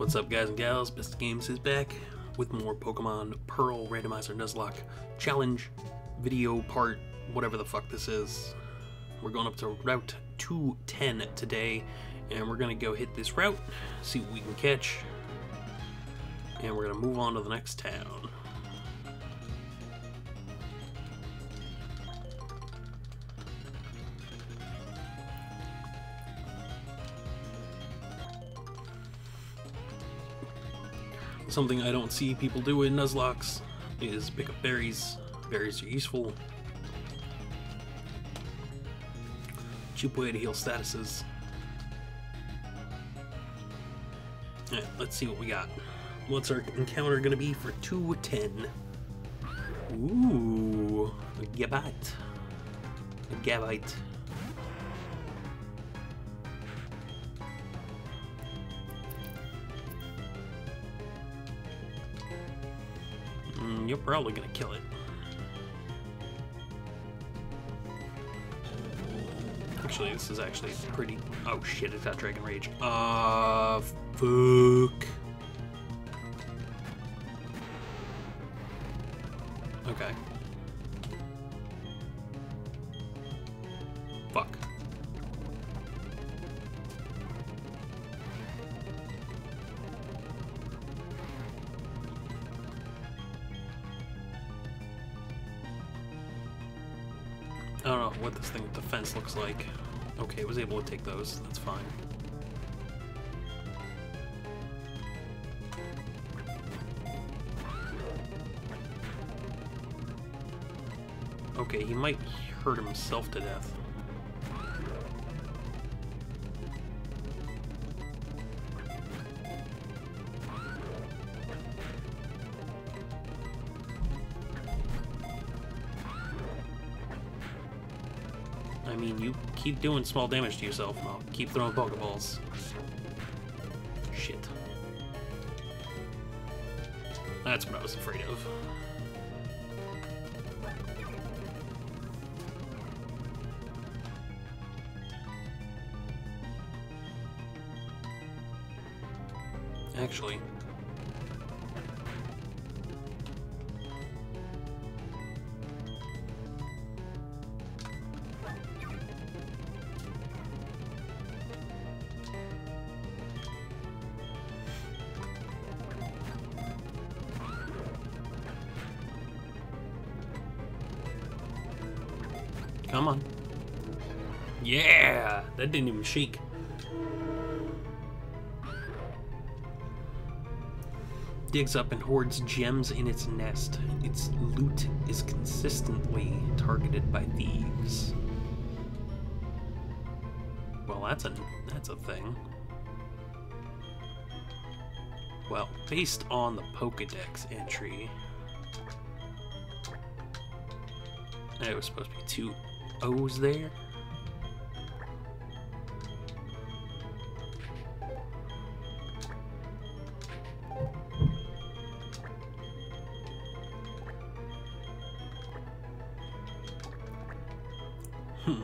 What's up, guys and gals? Best Games is back with more Pokemon Pearl Randomizer Nuzlocke Challenge video part, whatever the fuck this is. We're going up to Route 210 today, and we're gonna go hit this route, see what we can catch, and we're gonna move on to the next town. Something I don't see people do in Nuzlockes is pick up berries. Berries are useful. Cheap way to heal statuses. Alright, let's see what we got. What's our encounter gonna be for 210? Ooh, a Gabite. A Gabite. You're probably gonna kill it. Actually, this is actually pretty. Oh shit! It's got Dragon Rage. Uh, fuck. Okay. This thing defense looks like. Okay, was able to take those. That's fine. Okay, he might hurt himself to death. Keep doing small damage to yourself, I'll keep throwing Pokeballs. Shit. That's what I was afraid of. Actually, Come on. Yeah! That didn't even shake. Digs up and hoards gems in its nest. Its loot is consistently targeted by thieves. Well, that's a that's a thing. Well, based on the Pokedex entry, it was supposed to be two O's there. Hmm.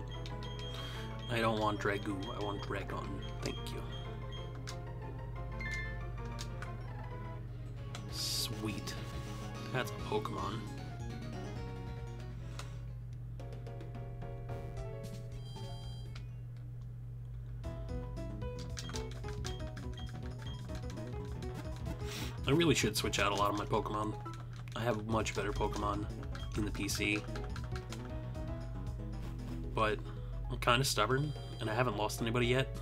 I don't want Dragoo, I want Dragon. Thank you. Sweet. That's a Pokemon. Really should switch out a lot of my Pokemon. I have much better Pokemon in the PC. But I'm kind of stubborn, and I haven't lost anybody yet.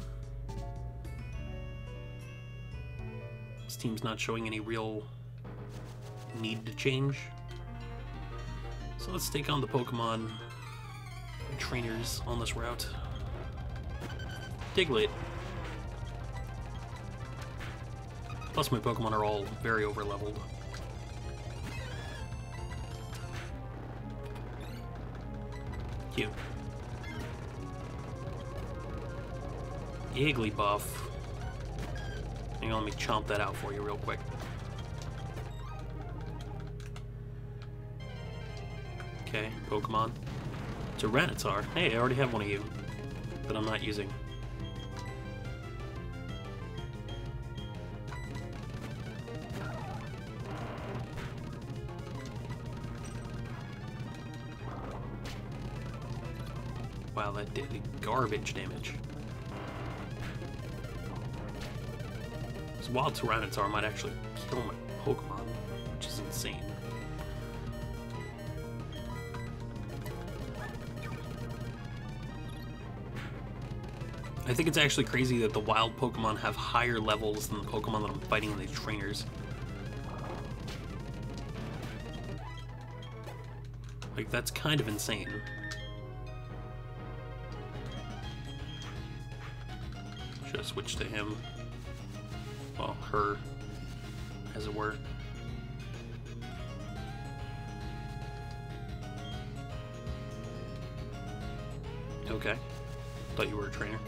This team's not showing any real need to change. So let's take on the Pokemon trainers on this route. Diglett. Plus my Pokemon are all very overleveled. Cute. Igglybuff. Hang on, let me chomp that out for you real quick. Okay, Pokemon. It's a Tyranitar. Hey, I already have one of you. That I'm not using. Garbage damage. This wild Tyranitar might actually kill my Pokemon, which is insane. I think it's actually crazy that the wild Pokemon have higher levels than the Pokemon that I'm fighting in these trainers. Like, that's kind of insane. Should have switched to him. Well, her, as it were. Okay. Thought you were a trainer.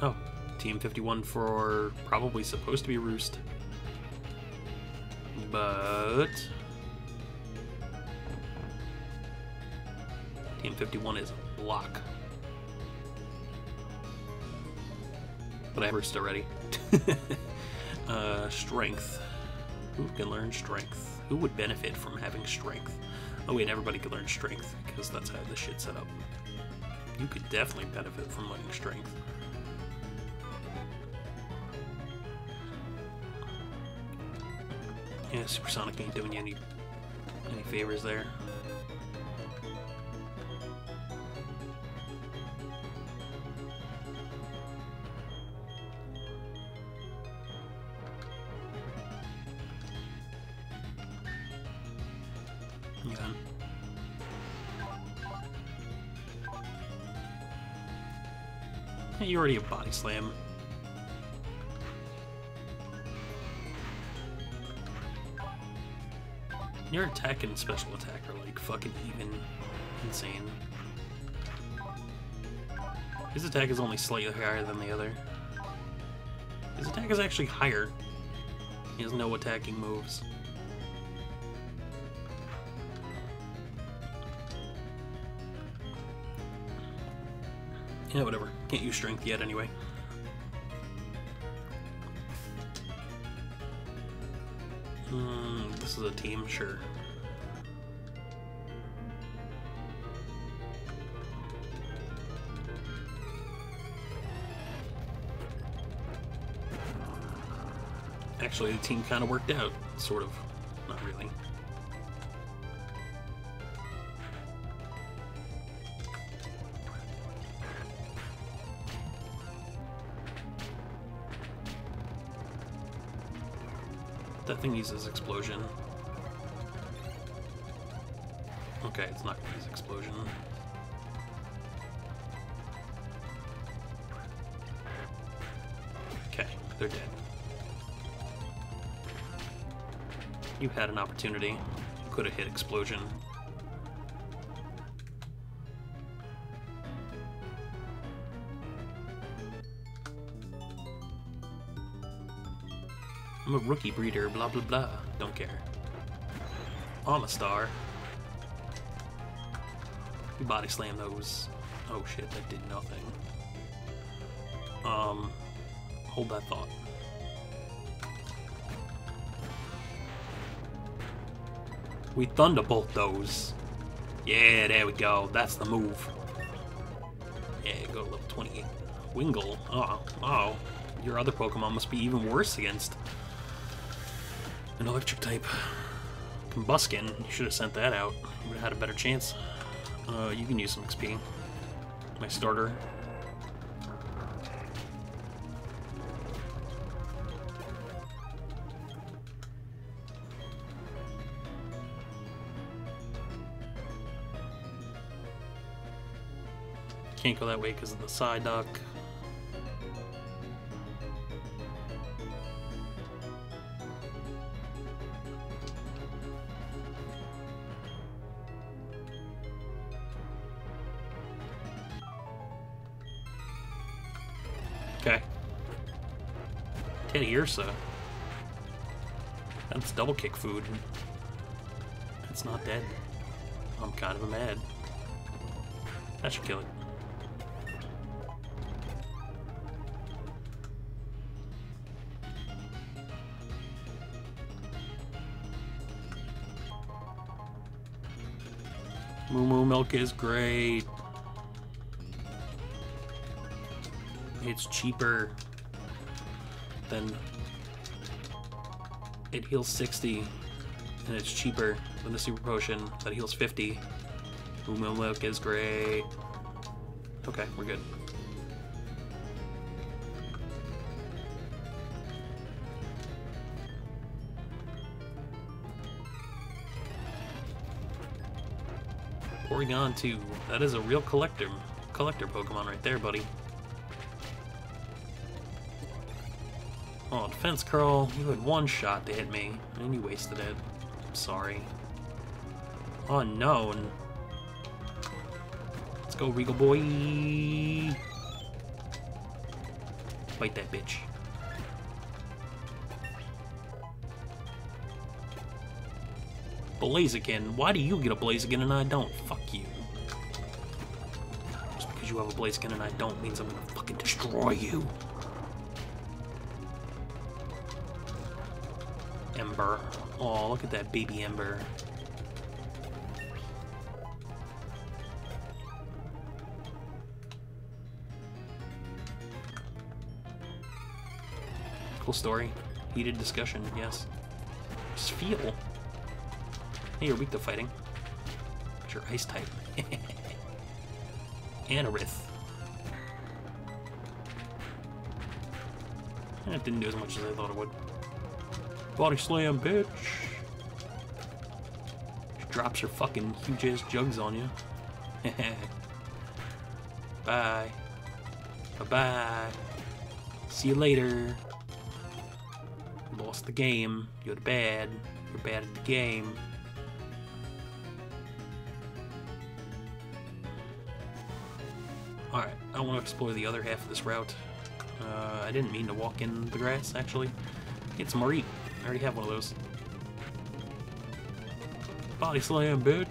Oh, Team 51 for probably supposed to be Roost. But... TM51 is block. But I have Roost already. uh, strength. Who can learn strength? Who would benefit from having strength? Oh wait, everybody can learn strength, because that's how this shit's set up. You could definitely benefit from learning strength. Yeah, Supersonic ain't doing you any any favors there. Already have body slam. Your attack and special attack are like fucking even insane. His attack is only slightly higher than the other. His attack is actually higher. He has no attacking moves. Yeah, whatever. Can't use strength yet anyway. Hmm, this is a team, sure. Actually, the team kind of worked out, sort of. Not really. Thing uses explosion. Okay, it's not gonna use explosion. Okay, they're dead. You had an opportunity. Could have hit explosion. I'm a rookie breeder, blah blah blah. Don't care. I'm a star. You body slam those. Oh shit, that did nothing. Um, hold that thought. We thunderbolt those. Yeah, there we go. That's the move. Yeah, go to level 28. Wingull. Oh, oh. Your other Pokemon must be even worse against an electric type. Combusken, you should have sent that out. You would have had a better chance. Uh, you can use some XP. My starter. Can't go that way because of the side Okay. Teddiursa. That's double kick food. It's not dead. I'm kind of mad. That should kill it. Moo Moo Milk is great. It's cheaper than... It heals 60, and it's cheaper than the Super Potion that heals 50. Moo Moo Milk is great. Okay, we're good. Porygon 2. That is a real collector collector Pokemon right there, buddy. Oh, Defense Curl, you had one shot to hit me, and you wasted it. I'm sorry. Unknown. Let's go, Regal Boy! Fight that bitch. Blaziken. Why do you get a Blaziken and I don't? Fuck you. Just because you have a Blaziken and I don't means I'm gonna fucking destroy you. Ember. Oh, look at that baby Ember. Cool story. Heated discussion, yes. Just feel. Hey, you're weak to fighting. But you're ice type. Anorith. It didn't do as much as I thought it would. Body slam, bitch! She drops her fucking huge ass jugs on you. bye. Bye bye. See you later. Lost the game. You're bad. You're bad at the game. Alright, I want to explore the other half of this route. Uh, I didn't mean to walk in the grass, actually. It's Marie. I already have one of those. Body slam, bitch!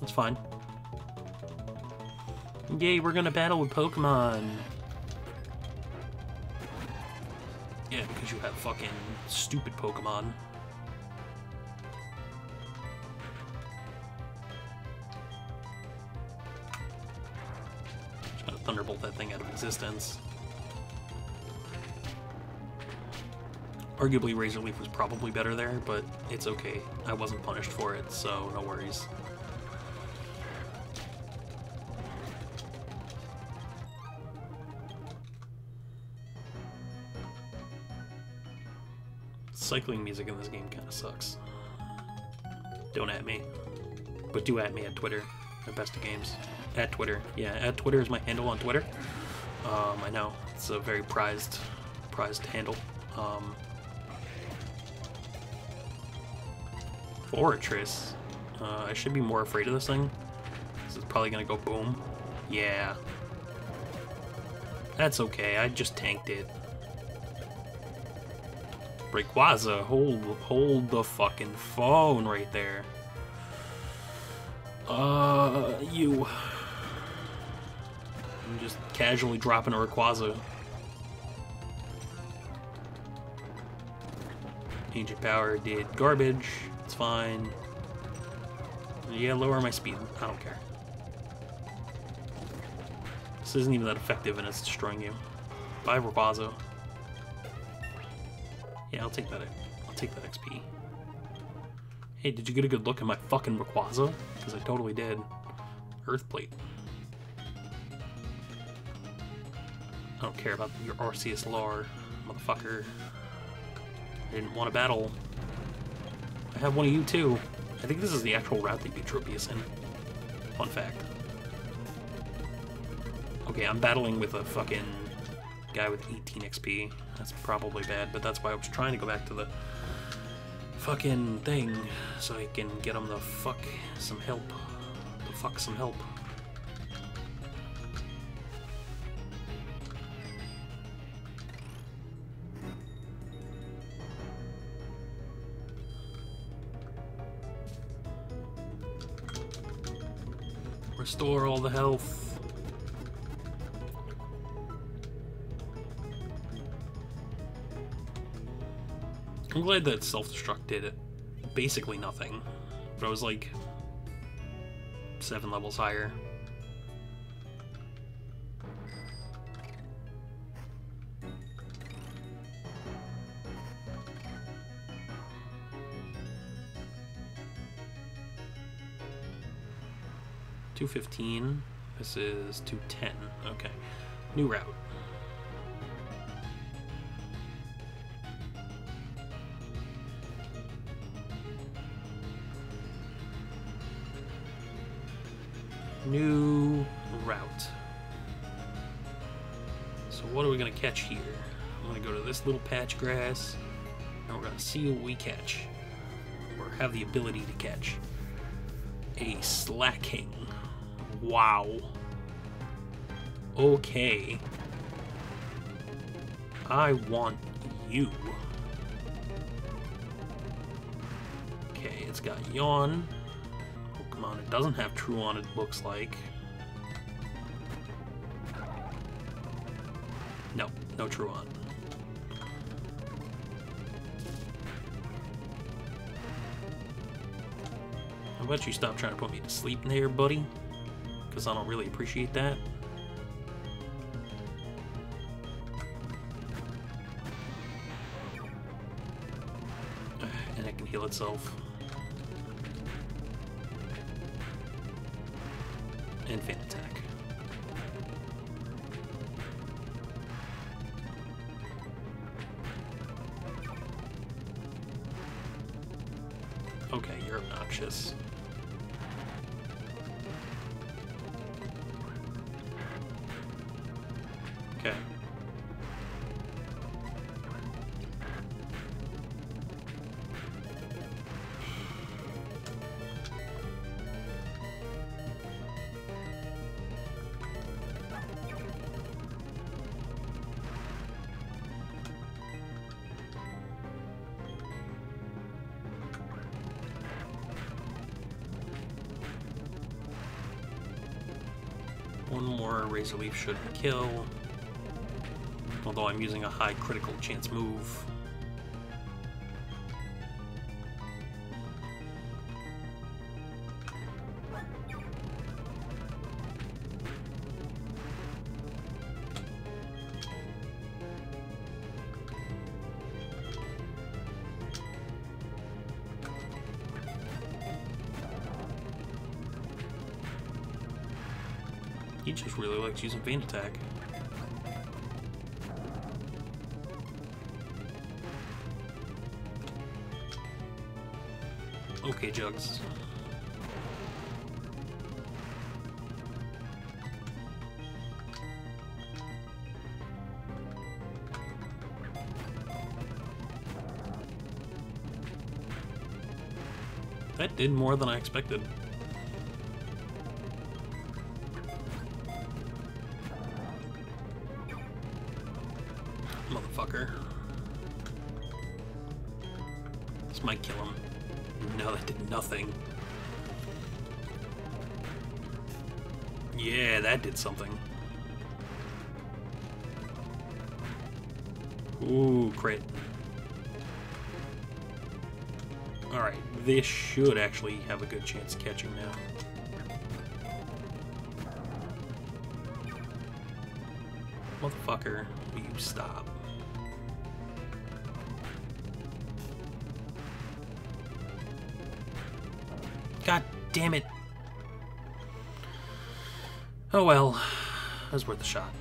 That's fine. Yay, we're gonna battle with Pokemon! Yeah, because you have fucking stupid Pokemon. Arguably, Razor Leaf was probably better there, but it's okay. I wasn't punished for it, so no worries. cycling music in this game kind of sucks. Don't at me. But do at me at Twitter, at Best at Games. At Twitter. Yeah, at Twitter is my handle on Twitter. Um, I know. It's a very prized, prized handle. Um, Forretress. Uh, I should be more afraid of this thing. This is probably gonna go boom. Yeah. That's okay, I just tanked it. Rayquaza, hold, hold the fucking phone right there. Uh, you. Casually dropping a Rayquaza. Ancient Power did garbage. It's fine. Yeah, lower my speed. I don't care. This isn't even that effective and it's destroying you. Bye, Rayquaza. Yeah, I'll take that. I'll take that XP. Hey, did you get a good look at my fucking Rayquaza? Because I totally did. Earthplate. I don't care about your Arceus lore, motherfucker. I didn't want to battle. I have one of you too. I think this is the actual route they beat Tropius in. Fun fact. Okay, I'm battling with a fucking guy with 18 XP. That's probably bad, but that's why I was trying to go back to the fucking thing so I can get him the fuck some help. The fuck some help. Restore all the health. I'm glad that self-destruct did basically nothing. But I was like seven levels higher. Two fifteen. This is two ten. Okay, new route. New route. So what are we gonna catch here? I'm gonna go to this little patch grass, and we're gonna see what we catch, or have the ability to catch. A Slaking. Wow. Okay. I want you. Okay, it's got Yawn. Oh, come on, it doesn't have Truant, it looks like. No, no Truant. How about you stop trying to put me to sleep in here, buddy? Because I don't really appreciate that. And it can heal itself. And Feint Attack. Okay, you're obnoxious. Razor Leaf shouldn't kill. Although I'm using a high critical chance move. He just really likes using Feint Attack. Okay, Jugs. That did more than I expected. Yeah, that did something. Ooh, crit. Alright, this should actually have a good chance of catching now. Motherfucker, will you stop? Damn it. Oh well, was worth a shot.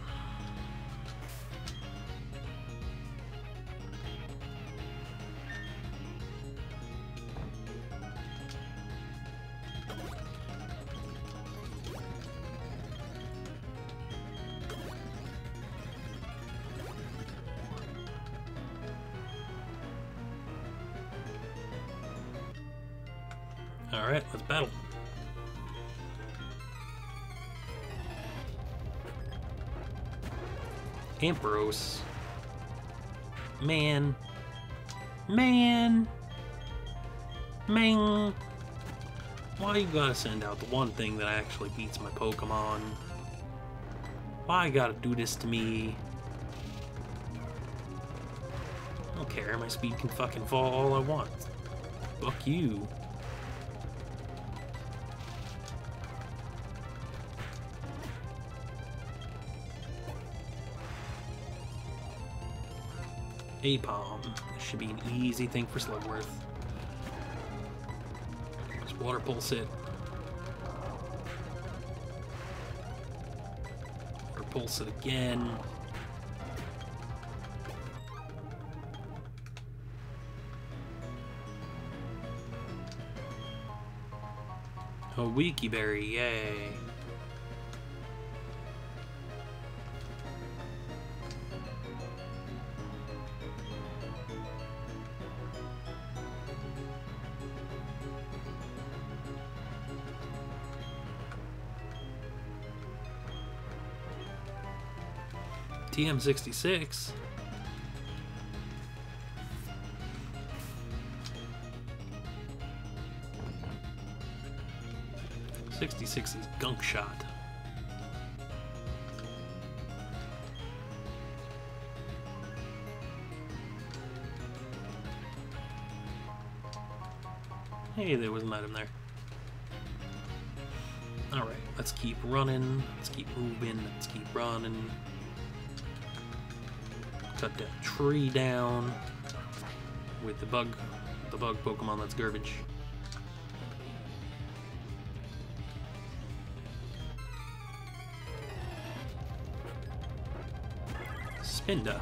Alright, let's battle. Ampharos. Man. Man. Man. Why you gotta send out the one thing that actually beats my Pokemon? Why you gotta do this to me? I don't care. My speed can fucking fall all I want. Fuck you. Aipom. This should be an easy thing for Slugworth. Just water pulse it. Water pulse it again. A Wiki Berry, yay. TM66. Sixty-six is gunk shot. Hey, there was an item there. Alright, let's keep running. Let's keep moving. Let's keep running. Cut that tree down with the bug, the bug Pokemon that's garbage. Spinda.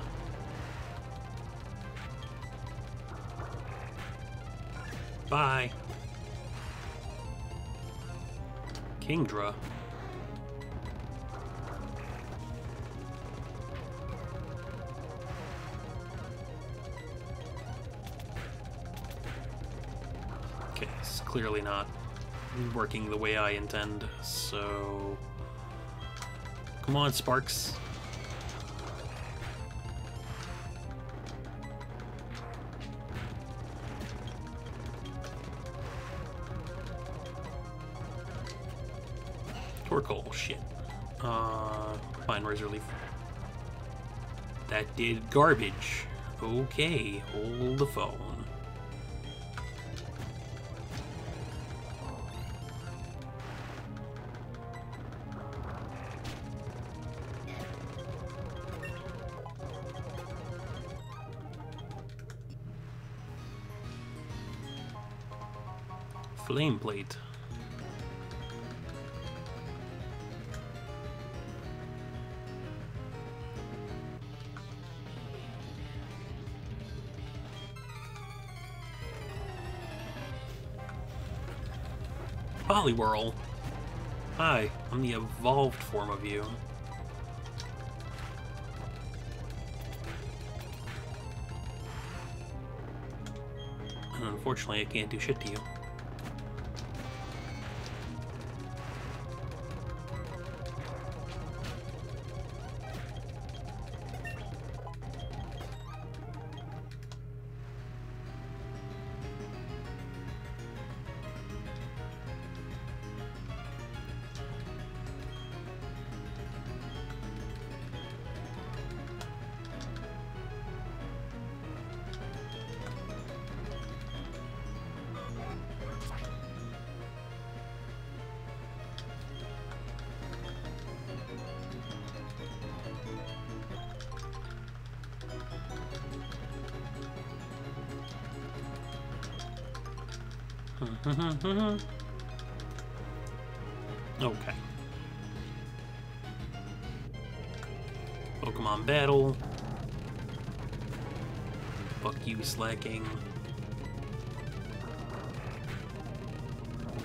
Bye. Kingdra. Clearly not working the way I intend, so... Come on, Sparks. Torkoal, shit. Uh, fine, Razor Leaf. That did garbage. Okay, hold the phone. Flame plate. Poliwhirl. Hi, I'm the evolved form of you. And unfortunately, I can't do shit to you. Mm-hmm, mm-hmm. okay. Pokemon Battle. Fuck you, Slaking.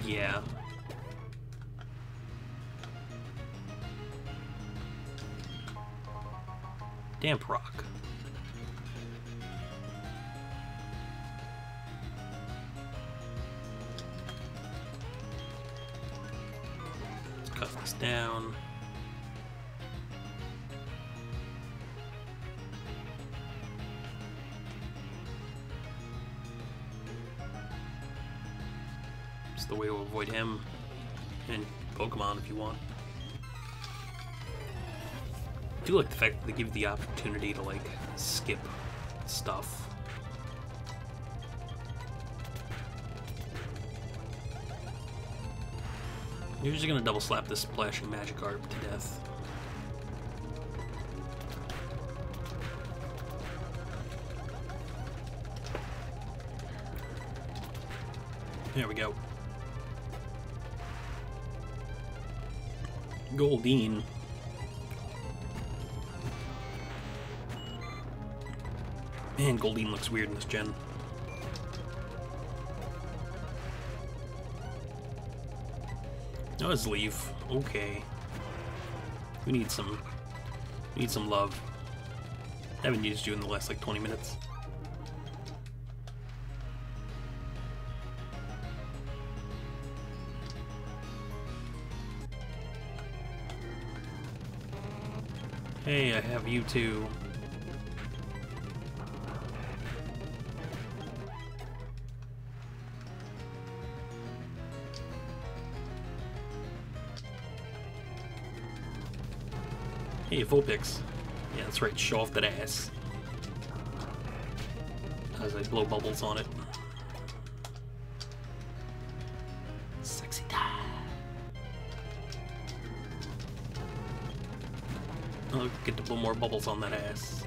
Yeah. Damp Rock. Down. It's the way to avoid him and Pokemon if you want. I do like the fact that they give you the opportunity to like skip stuff. You're just gonna double slap this splashing Magikarp to death. There we go. Goldeen. Man, Goldeen looks weird in this gen. It's Leaf. Okay. We need some... We need some love. I haven't used you in the last, like, 20 minutes. Hey, I have you too. Hey, Vulpix. Yeah, that's right, show off that ass. As I blow bubbles on it. Sexy time. I'll get to blow more bubbles on that ass.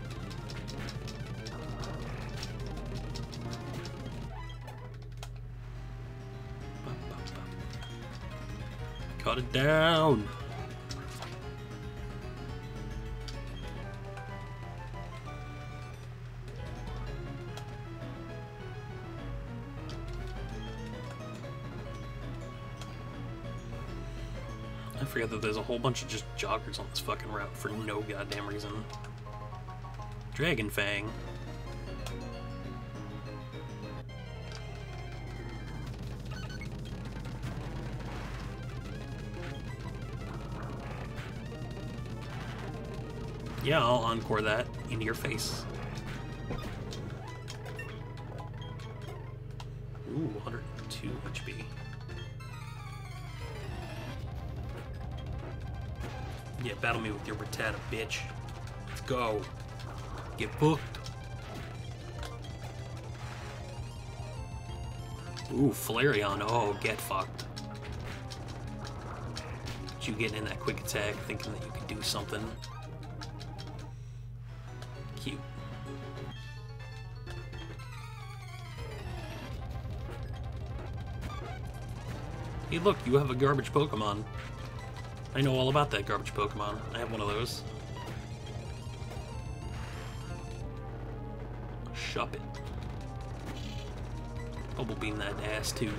Cut it down. Forget that there's a whole bunch of just joggers on this fucking route for no goddamn reason. Dragon Fang. Yeah, I'll encore that into your face. With your Rattata, bitch. Let's go. Get booked. Ooh, Flareon. Oh, get fucked. But You getting in that quick attack, thinking that you could do something. Cute. Hey, look, you have a garbage Pokemon. I know all about that garbage Pokemon. I have one of those. Shop it. Bubble beam that ass too.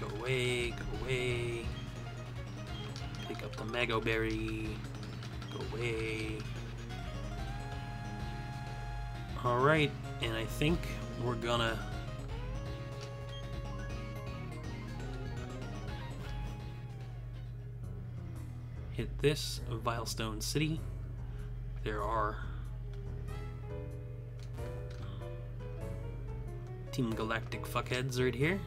Go away, go away. Pick up the Mago Berry. Go away. Alright, and I think we're gonna... hit this Veilstone City. There are um, Team Galactic fuckheads right here.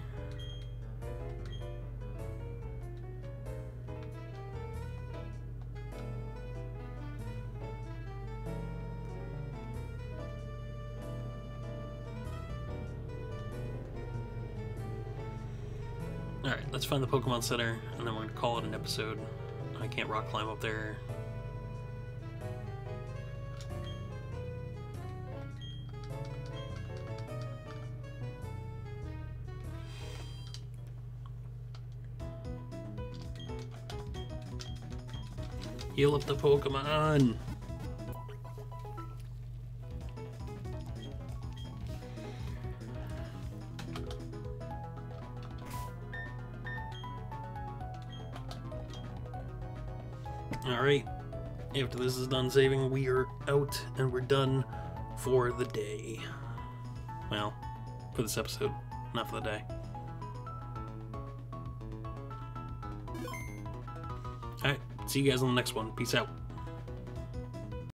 Alright, let's find the Pokemon Center, and then we're gonna call it an episode. I can't rock climb up there. Heal up the Pokemon! After this is done saving, we are out and we're done for the day. Well, for this episode, not for the day. Alright, see you guys on the next one. Peace out.